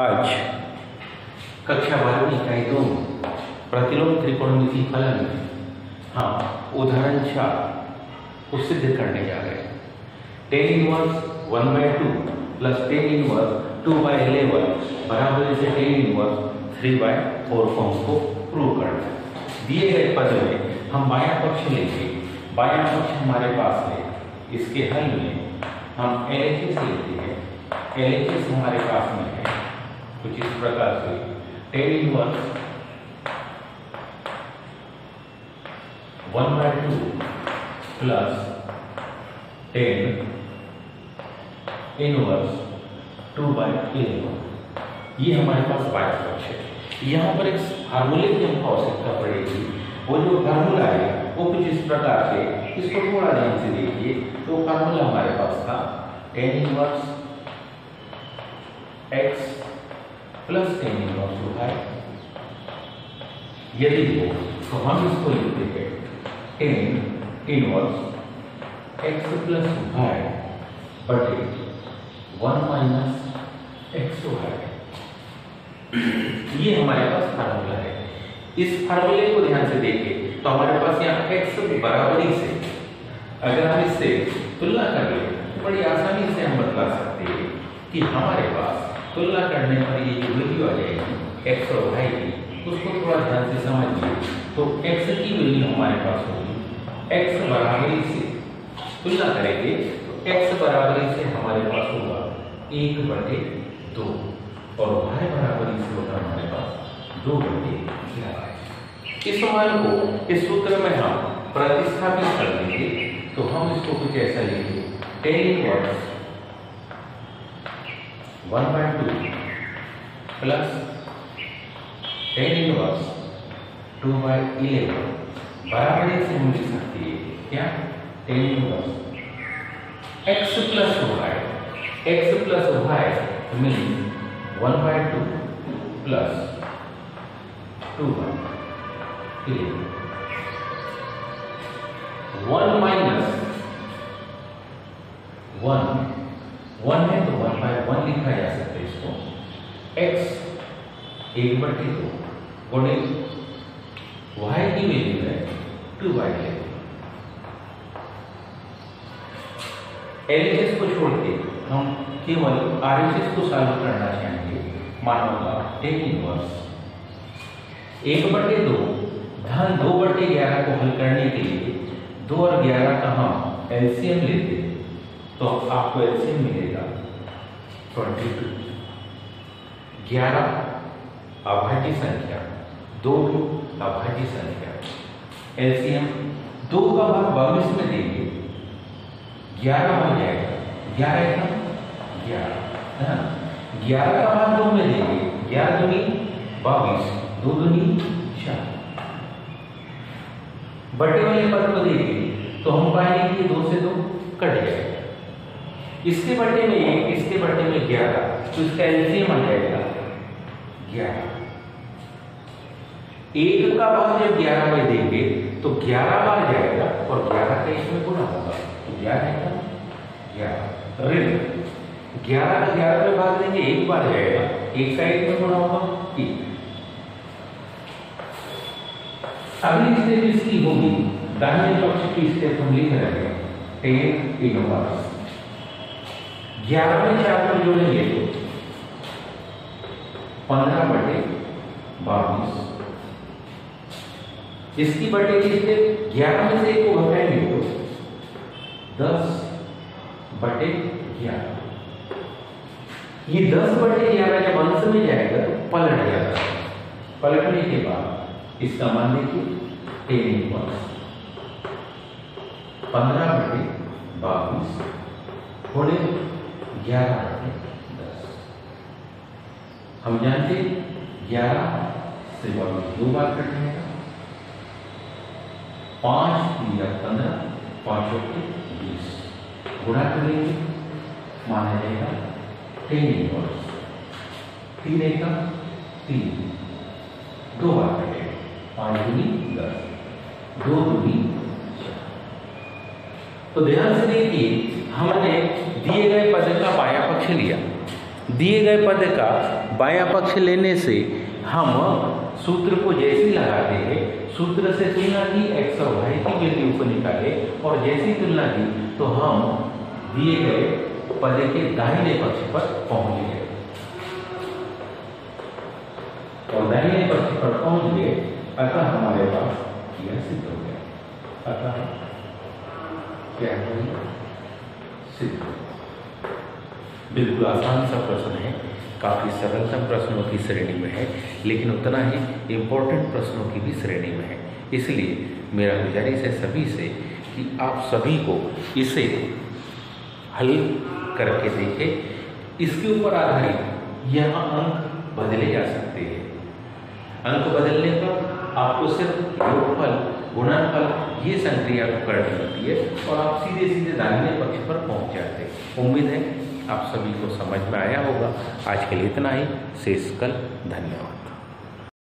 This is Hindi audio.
आज कक्षा बारहवीं इकाई दो प्रतिलोम त्रिकोणमिति फलन हाँ उदाहरण चार को सिद्ध करने जा रहे हैं। Ten inverse one by two plus ten inverse two by eleven बराबर से ten inverse three by four form को प्रूव करना है। दिए गए पद में हम बाया पक्ष लेंगे। बाया पक्ष हमारे पास है। इसके हल में हम एल लेते हैं। एल हमारे पास में है। कुछ इस प्रकार से। Ten inverse one by two plus ten inverse two by eleven ये हमारे पास बाय पक्ष है। यहाँ पर एक फार्मूले की हमको आवश्यकता पड़ेगी। वो जो फार्मूला है, वो कुछ इस प्रकार से, इसको थोड़ा ध्यान से देखिए। तो फार्मूला हमारे पास था। Ten inverse X plus ten inverse two है यदि हो तो हम इसको लिखते हैं ten inverse X plus Y बटे वन माइनस एक्स वाई ये हमारे पास फार्मूला है। इस फार्मूले को ध्यान से देखें तो हमारे पास यहाँ एक्स बराबरी से, अगर हम इससे तुलना कर ले तो बड़ी आसानी से हम बतला सकते हैं कि हमारे पास तुलना करने पर ये जो वैल्यू आ जाएगी एक्स और वाई की, उसको थोड़ा ध्यान से समझिए। तो एक्स की वैल्यू हमारे पास होगी। एक्स बराबरी से तुलना करेंगे तो एक्स बराबरी से हमारे पास होगा एक बटे दो, और वाई बराबरी से होगा हमारे पास दो बटे इस मान को इस सूत्र में हम प्रतिस्थापित कर देंगे तो हम इसको कुछ ऐसा लिखेंगे। Ten inverse one by two plus ten inverse two by eleven बराबरी से हम लिख सकते हैं, क्या? Ten inverse X plus Y X plus Y mean one by two plus two by eleven X एक बटे दो गुणे वाई की वैल्यू है टू बाई है एल को छोड़ के हम केवल आर को सॉल्व करना चाहेंगे मानोगा टेन इनवर्स एक बटे दो, धन दो बटे ग्यारह को हल करने के लिए दो और ग्यारह का हम एलसीएम लेते तो आपको एलसीएम मिलेगा। ट्वेंटी टू ग्यारह अभाज्य संख्या, दो अभाज्य संख्या। एलसीएम दो का भाग बाईस में देंगे, ग्यारह हो जाएगा। ग्यारह का ग्यारह ग्यारह का भाग दो में देंगे, ग्यारह दूनी बाईस, दो दूनी चार। बटे वाले पद को देखिए तो हम पाएँगे कि दो से दो कट जाएगा इसके बटे में एक, इसके बटे में ग्यारह तो इसका एलसीएम आ जाएगा। ग्यारह। एक का भाग जब ग्यारह में देंगे तो ग्यारह बार जाएगा और ग्यारह का इसमें गुना होगा। तो ग्यारह ग्यारह। ऋण ग्यारह का ग्यारह में भाग देंगे एक बार जाएगा। एक का एक में गुना होगा एक अगली स्टेप इसकी होगी? दाहिने पक्ष की स्टेप हम लिख रहे हैं। टेन इनवर्स ग्यारह में चार पर जोड़ेंगे तो पंद्रह बटे बाईस। इसकी बटे की ग्यारह में से एक को तो दस बटे ग्यारह। ये दस बटे ग्यारह जब अंश में जाएगा तो पलट है पलटने के बाद इसका मान देखिए टेन इनवर्स पंद्रह बटे बाईस थोड़े ग्यारह बटे हम जानते ग्यारह से बाईस दो बार कट पाँच तीन या पंद्रह, पाँचों के बीस। गुणा करेंगे माना जाएगा टेन इनवर्स तीन एक, तीन। दो बार कटेगा पाँच दूनी दस। दो दूनी तो ध्यान से देखिए, हमने दिए गए पद का पाया पक्ष लिया। दिए गए पद का बाया पक्ष लेने से हम सूत्र को जैसे लगाते हैं सूत्र से तुलना की एक्स और वाई की वैल्यू को निकाले और जैसी तुलना की तो हम दिए गए पद के दाहिने पक्ष पर पहुँच गए और दाहिने पक्ष पर पहुँच गए अतः हमारे पास यह सिद्ध हो गया। अतः क्या है? सिद्ध बिल्कुल आसान सा प्रश्न है। काफ़ी सरलतम प्रश्नों की श्रेणी में है, लेकिन उतना ही इम्पोर्टेंट प्रश्नों की भी श्रेणी में है। इसलिए मेरा गुजारिश है सभी से कि आप सभी को इसे हल करके देखें। इसके ऊपर आधारित यहाँ अंक बदले जा सकते हैं। अंक बदलने पर आपको सिर्फ़ योगफल गुणनफल ये संक्रिया करनी होती है और आप सीधे सीधे दाहिने पक्ष पर पहुँच जाते हैं। उम्मीद है आप सभी को समझ में आया होगा। आज के लिए इतना ही। शेष कल, धन्यवाद।